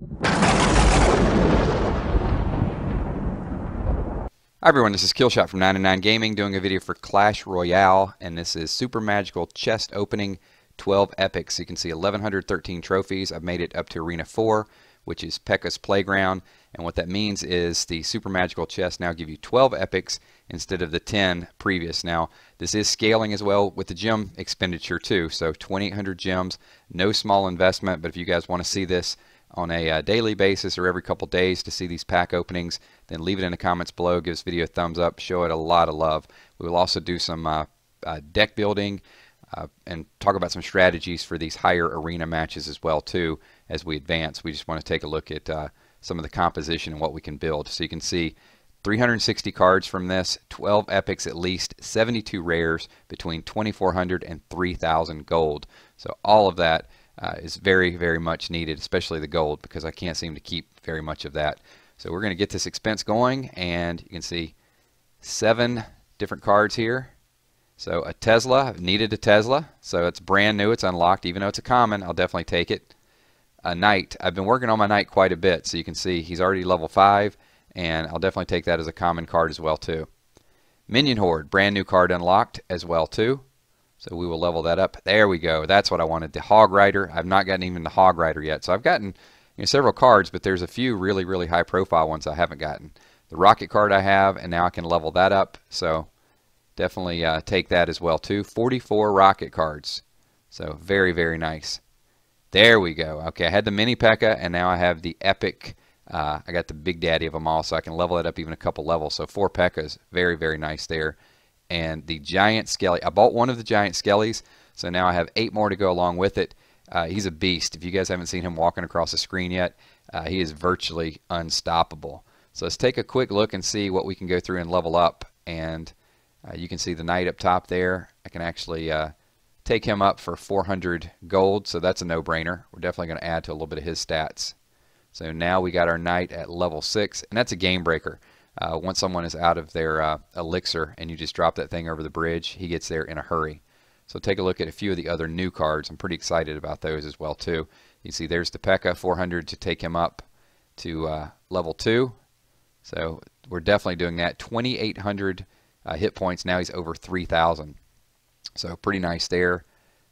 Hi everyone, this is Killshot from 99 Gaming doing a video for Clash Royale and this is Super Magical Chest Opening 12 Epics. You can see 1113 trophies. I've made it up to Arena 4 which is P.E.K.K.A.'s Playground and what that means is the Super Magical Chest now give you 12 Epics instead of the 10 previous. Now this is scaling as well with the gem expenditure too so 2800 gems, no small investment but if you guys want to see this on a uh, daily basis or every couple days to see these pack openings, then leave it in the comments below. Give this video a thumbs up. Show it a lot of love. We will also do some uh, uh, deck building uh, and talk about some strategies for these higher arena matches as well too as we advance. We just want to take a look at uh, some of the composition and what we can build. So you can see 360 cards from this, 12 epics at least, 72 rares between 2400 and 3000 gold. So all of that uh, is very, very much needed, especially the gold, because I can't seem to keep very much of that. So we're going to get this expense going, and you can see seven different cards here. So a Tesla, I've needed a Tesla, so it's brand new, it's unlocked, even though it's a common, I'll definitely take it. A Knight, I've been working on my Knight quite a bit, so you can see he's already level 5, and I'll definitely take that as a common card as well too. Minion Horde, brand new card unlocked as well too. So we will level that up. There we go. That's what I wanted. The Hog Rider. I've not gotten even the Hog Rider yet. So I've gotten you know, several cards, but there's a few really, really high profile ones I haven't gotten. The Rocket card I have, and now I can level that up. So definitely uh, take that as well too. 44 Rocket cards. So very, very nice. There we go. Okay, I had the Mini P.E.K.K.A. and now I have the Epic. Uh, I got the Big Daddy of them all, so I can level it up even a couple levels. So four P.E.K.K.A.s. Very, very nice there and the giant skelly. I bought one of the giant skellies, so now I have eight more to go along with it. Uh, he's a beast. If you guys haven't seen him walking across the screen yet, uh, he is virtually unstoppable. So let's take a quick look and see what we can go through and level up. And uh, you can see the knight up top there. I can actually uh, take him up for 400 gold, so that's a no-brainer. We're definitely going to add to a little bit of his stats. So now we got our knight at level 6, and that's a game breaker. Uh, once someone is out of their uh, elixir and you just drop that thing over the bridge, he gets there in a hurry. So take a look at a few of the other new cards. I'm pretty excited about those as well too. You see there's the P.E.K.K.A. 400 to take him up to uh, level 2. So we're definitely doing that. 2,800 uh, hit points. Now he's over 3,000. So pretty nice there.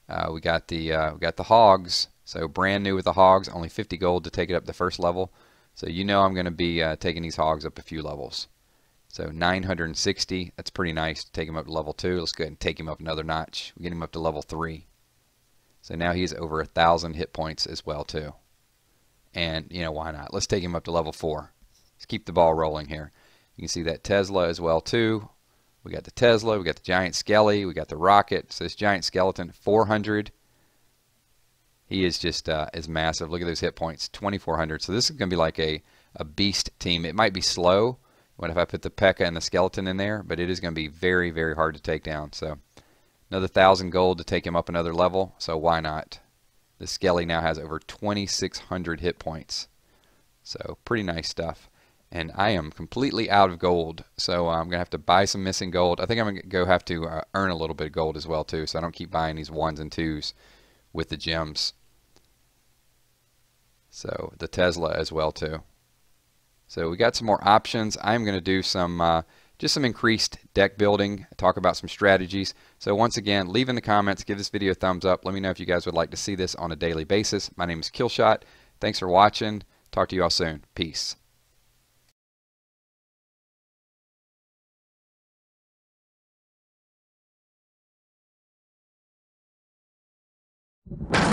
Uh, we got the uh, we got the hogs. So brand new with the hogs. Only 50 gold to take it up the first level. So you know I'm going to be uh, taking these hogs up a few levels. So 960, that's pretty nice to take him up to level 2. Let's go ahead and take him up another notch. We get him up to level 3. So now he's over a thousand hit points as well too. And you know why not? Let's take him up to level 4. Let's keep the ball rolling here. You can see that Tesla as well too. We got the Tesla, we got the giant skelly, we got the rocket. So this giant skeleton, 400 he is just uh, is massive. Look at those hit points, 2,400. So this is going to be like a, a beast team. It might be slow what if I put the P.E.K.K.A. and the skeleton in there, but it is going to be very, very hard to take down. So another 1,000 gold to take him up another level, so why not? The Skelly now has over 2,600 hit points. So pretty nice stuff. And I am completely out of gold, so I'm going to have to buy some missing gold. I think I'm going to go have to uh, earn a little bit of gold as well, too, so I don't keep buying these ones and twos with the gems. So the Tesla as well too. So we got some more options. I'm going to do some uh, just some increased deck building, talk about some strategies. So once again, leave in the comments, give this video a thumbs up. Let me know if you guys would like to see this on a daily basis. My name is Killshot. Thanks for watching. Talk to you all soon. Peace. you